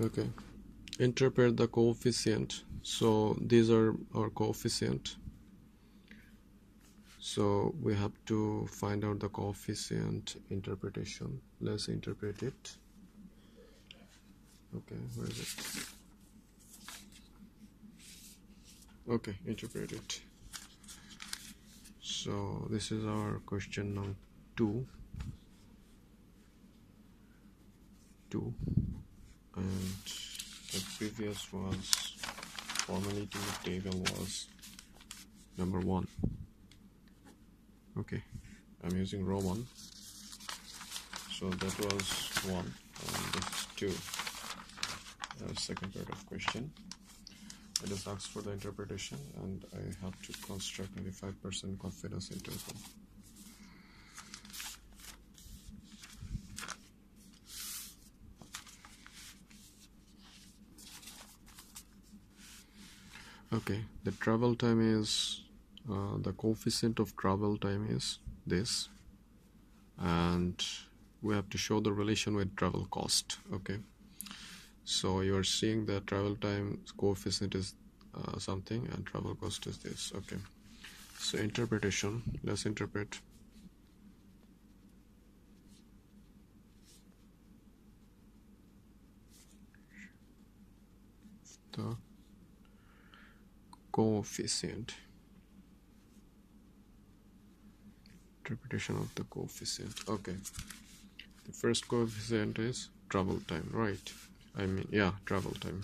okay. Interpret the coefficient. So these are our coefficient. So we have to find out the coefficient interpretation. Let's interpret it. Okay where is it? Okay interpret it. So this is our question number two. Two and the previous was formality table was number one. Okay I'm using Roman. So that was one and this is two. Second part of question. It is asked for the interpretation and I have to construct 95% confidence interval okay. The travel time is uh, the coefficient of travel time is this. And we have to show the relation with travel cost. Okay. So you're seeing the travel time coefficient is uh, something and travel cost is this. Okay. So interpretation. Let's interpret. The coefficient. Interpretation of the coefficient. Okay. The first coefficient is travel time right? I mean yeah travel time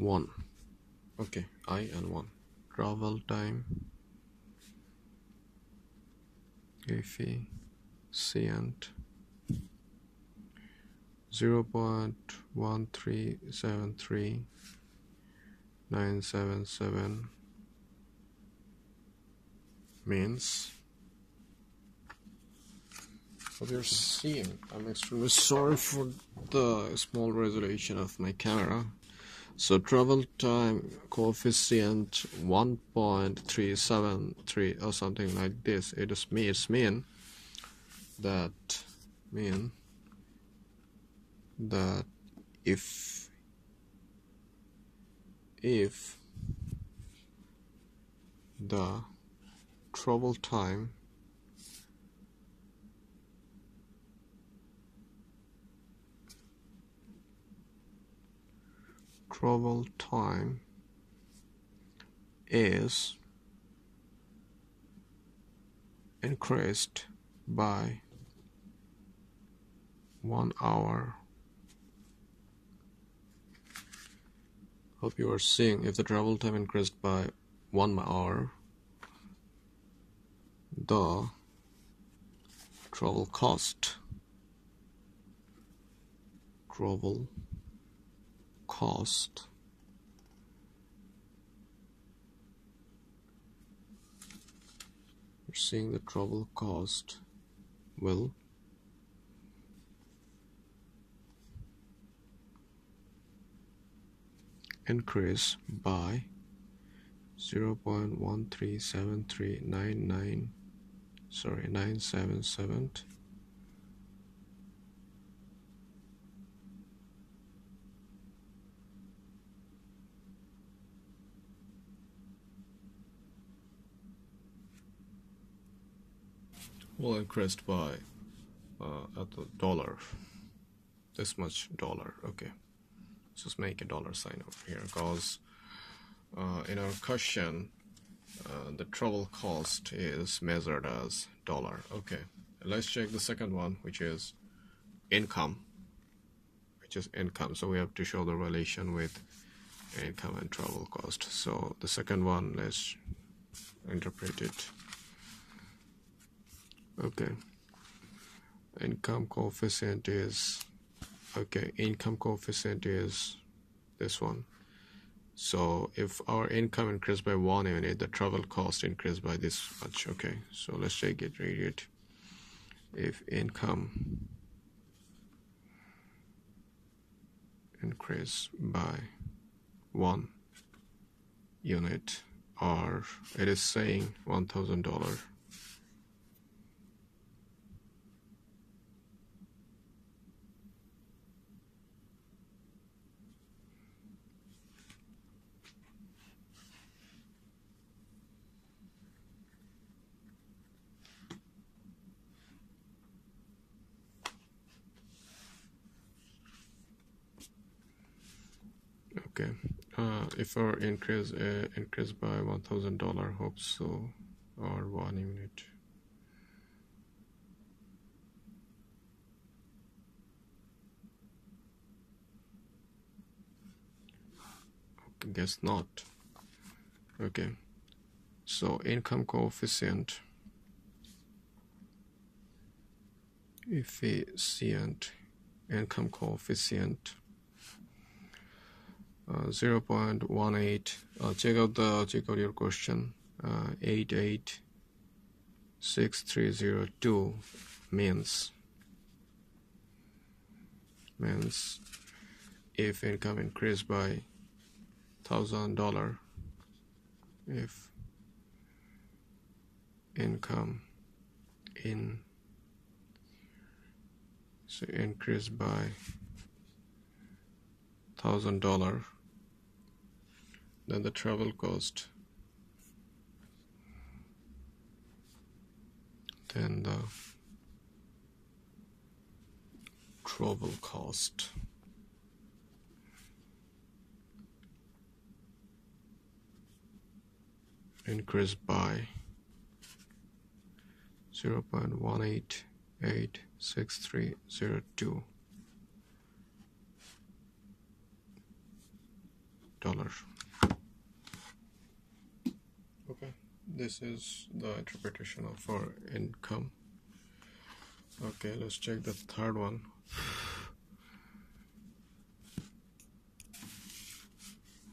one. Okay i and one. Travel time. Efficient 0 0.1373977 means? What you're seeing I'm extremely sorry for the small resolution of my camera so travel time coefficient 1.373 or something like this. It is means mean that mean that if if the travel time travel time is increased by one hour. Hope you are seeing. If the travel time increased by one hour the travel cost travel cost. We're seeing the travel cost. Will increase by 0.137399 sorry 977 will increase by uh, at the dollar this much dollar okay. Let's just make a dollar sign over here because uh, in our question uh, the travel cost is measured as dollar okay. Let's check the second one which is income which is income. So we have to show the relation with income and travel cost. So the second one let's interpret it Okay. Income coefficient is okay, income coefficient is this one. So if our income increased by one unit, the travel cost increased by this much. Okay, so let's take it, read it. If income increase by one unit, or it is saying $1,000 okay. Uh, if our increase uh, increase by one thousand dollar hope so or one unit. Okay, guess not. Okay. So income coefficient. Efficient. Income coefficient uh, 0.18 uh, check out the check out your question. Uh, 886302 means means if income increased by thousand dollar if income in so increased by thousand dollar then the travel cost then the travel cost. Increased by 0.188302 dollars okay this is the interpretation of our income. Okay let's check the third one.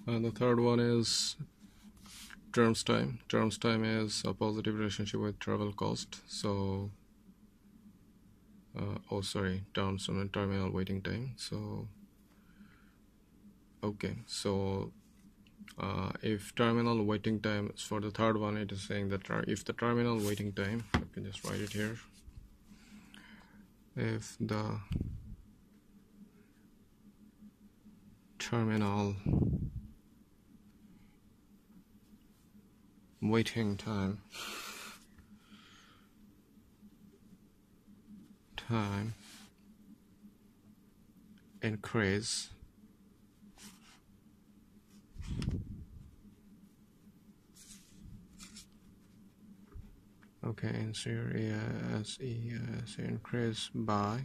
And the third one is terms time. Terms time is a positive relationship with travel cost. So uh, oh sorry terms on terminal waiting time. So okay so uh, if terminal waiting time is for the third one it is saying that if the terminal waiting time I can just write it here. If the terminal waiting time time increase okay in series ES increase by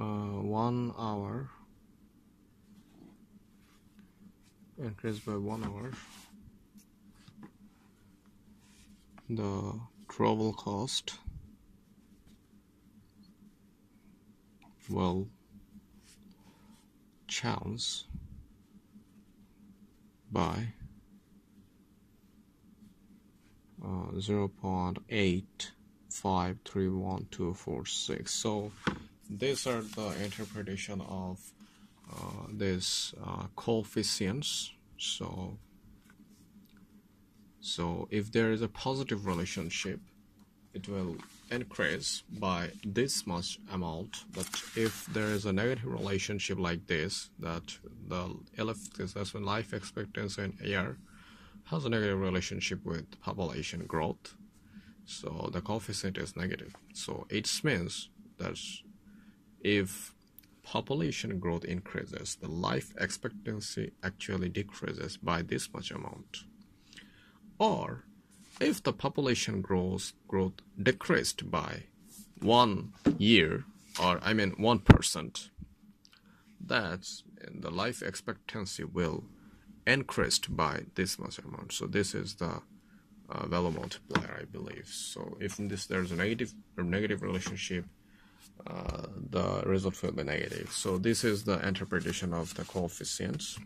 uh, one hour. Increase by one hour. The travel cost. Will chance by uh, 0.8531246 so these are the interpretation of uh, this uh, coefficients. So so if there is a positive relationship it will increase by this much amount. But if there is a negative relationship like this that the life expectancy in air has a negative relationship with population growth. So the coefficient is negative. So it means that if population growth increases the life expectancy actually decreases by this much amount. Or if the population growth growth decreased by one year or i mean one percent that's the life expectancy will increased by this much amount. So this is the uh, value multiplier i believe. So if in this there's a negative or negative relationship uh, the result will be negative. So this is the interpretation of the coefficients